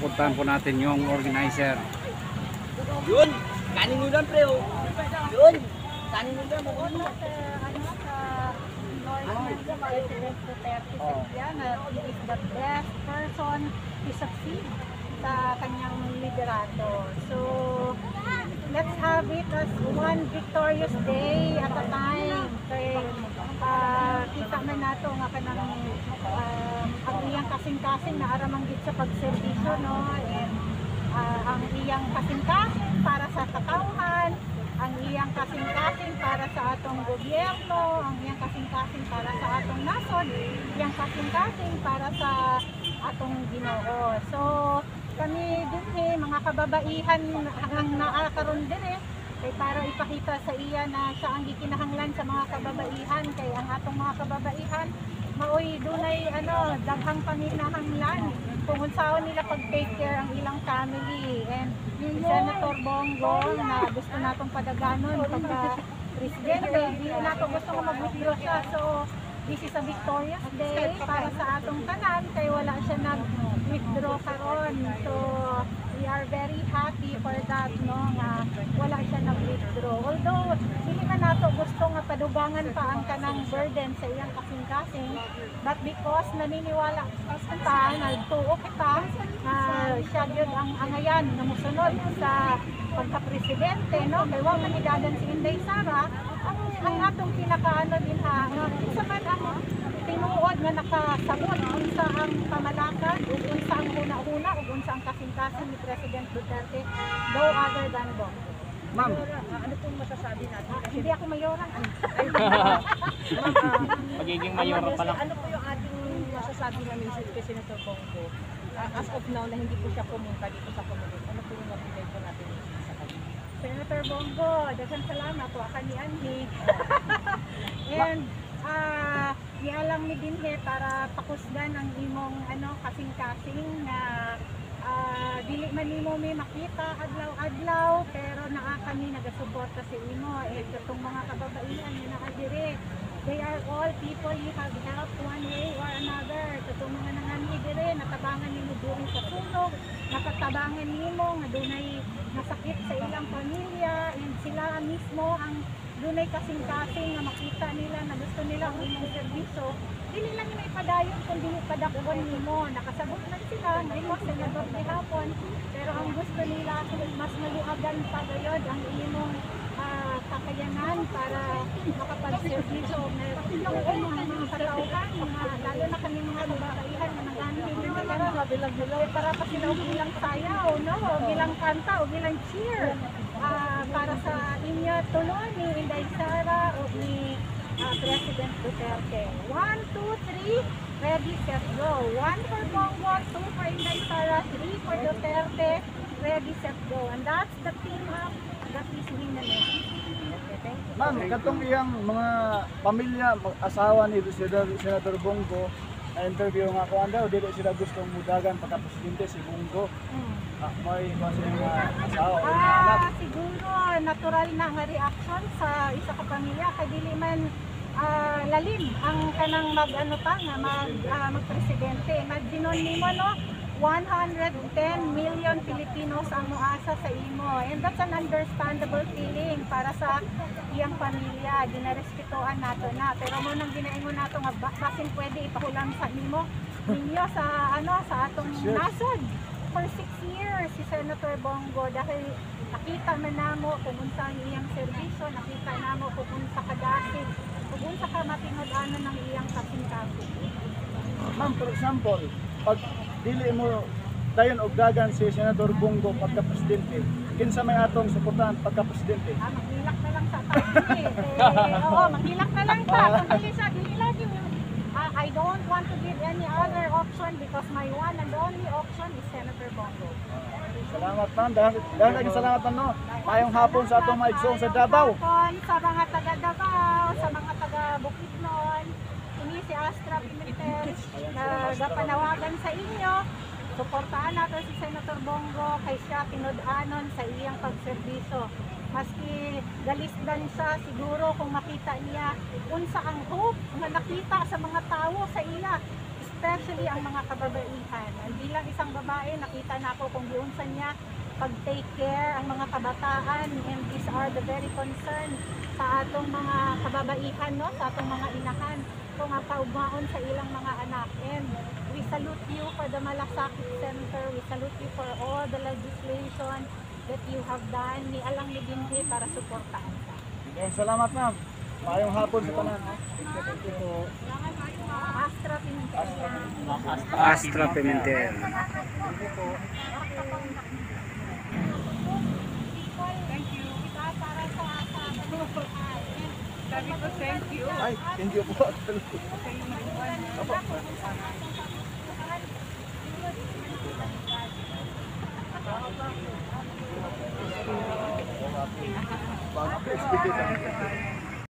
suportahan po natin yung organizer. Yun! Kanin mo lang, pre, oh. Yun! Kanin mo lang, oh. ano sa endorsement sa President Duterte Sofia na he is the best person to succeed sa kanyang liderato. So, let's have it as one victorious day at a time. Ah, kita man nato nga kanang um, ang iyang kasing-kasing na aramang gid sa pagserbisyo no and ah, ang iyang kasing-kasing para sa katauhan ang iyang kasing-kasing para sa atong gobyerno, ang iyang kasing-kasing para sa atong nasod, iyang kasing-kasing para sa atong Ginoo. So, kami din eh, mga kababaihan ang naakaroon din eh, kay para ipakita sa iya na siya ang gikinahanglan sa mga kababaihan. Kay ang atong mga kababaihan maoy dunay ano daghang panginahanglan kung unsaon nila pag take care ang ilang family. And si Senator Bongo na gusto natong padaganon pagka presidente di nato gusto nga mag-withdraw siya. So this is a victorious day para sa atong tanan. Kay wala siya nag-withdraw so we are very happy for that no nga wala siya nag-withdraw although dili man nato gusto nga padugangan pa ang kanang burden sa iyang kasing-kasing but because naniniwala ta nagtuo kita na siya gyud ang angayan na musunod sa pagka-presidente no? Kay wa man ni dadan si Inday Sara ang ang atong pinakaano din ha nga sa man ang tinuod nga nakasabot unsa ang pamalakan huna-huna ug unsa ang kasing-kasing ni President Duterte no other than Bongo. Ma'am, ano pong masasabi natin? Ah, hindi ako mayoran. Magiging mayor pa lang. Ano po yung ating masasabi namin sa kay Senator Bongo? Ah, as of now na hindi po siya pumunta dito sa Comonwealth, ano po yung mapilay po natin sa kanya? Senator Bongo, daghang salamat wa ka ni Anhi. And ah nialang mi din he para pakusgan ang imong ano kasing-kasing na ah, dili man nimo may makita adlaw-adlaw pero naa kami nagasuporta sa imo eh katong mga kababaihan nga naa dire they are all people you have helped one way or another. Katong mga nangani dire natabangan nimo during sa sunog nakatabangan nimo nga dunay nasakit sa ilang pamilya and sila mismo ang dunay kasing-kasing nga makita nila na gusto nila ang imong serbisyo. Dili lang nila ipadayon kung dili padakon nimo. Nakasabot man sila na imo senador ni hapon. Pero ang gusto nila mas maluagan pa gayod ang imong ah, kakayanan para makapagserbisyo. Meron yung mga katauhan mga lalo na kami mga na naghahanap din para bilang-bilang para pa sila bilang sayaw no? Bilang kanta o bilang cheer Ah, para sa inyo tuloy ni Inday Sara o ni ah, President Duterte. One, two, three, ready, set, go. One for Bongo, two for Inday Sara, three for Duterte, ready, set, go. And that's the team up that is winning. Okay, thank you. Ma'am, katong iyang mga pamilya, asawa ni Senator, Senator Bongo, na interview nga ko daw, dili sila gustong mudagan pagka-presidente si Bongo. Hmm. Ah, may mga asawa o mga anak. Ah, siguro natural na nga reaction sa isa ka pamilya kay dili man ah, lalim ang kanang mag ano pa nga mag ah, magpresidente. Magdinon nimo no? 110 million Filipinos ang muasa sa imo. And that's an understandable feeling para sa iyang pamilya. Ginarespetuhan nato na. Pero mo nang ginaingon nato nga ba- basin pwede ipahulang sa nimo ninyo sa ano sa atong nasod for six years si Senator Bongo. Dahil nakita man namo kung unsa ang iyang serbisyo, nakita namo kung unsa kadasig, kung unsa ka matinod-anon ng iyang kasing-kasing. Ma'am, for example, pag dili mo dayon og dagan si Senator Bongo pagka-presidente, kinsa may atong suportahan pagka-presidente? Ah, maghilak na lang sa tayo eh. oo, maghilak na lang ta. Kung dili sa dili lagi Ah, I don't want to give any option because my one and only option is Senator Bongo. Salamat ma'am, dahil lagi salamat no. Mayong hapon sa atong maigsoon sa Davao. Hapon sa mga taga Davao, sa mga taga Bukidnon, ini si Astra Pimentel na gapanawagan sa inyo. Suportahan natin si Senator Bongo kay siya tinud-anon sa iyang pagserbisyo. Maski galisdan siya siguro kung makita niya unsa ang hope nga nakita sa mga tao sa iya especially ang mga kababaihan. Bilang isang babae, nakita na ako kung giunsan niya pag-take care ang mga kabataan and these are the very concern sa atong mga kababaihan, no? sa atong mga inahan kung ang kaugmaon sa ilang mga anak. And we salute you for the Malasakit Center. We salute you for all the legislation that you have done. Ni Alang ni Binhi para suportahan ka. Okay, salamat ma'am. Maayong hapon sa tanan. ha? Thank you, thank you. Astra Pimentel. Astra Pimentel. Thank you. Sabi ko, thank you. Ay, thank you po.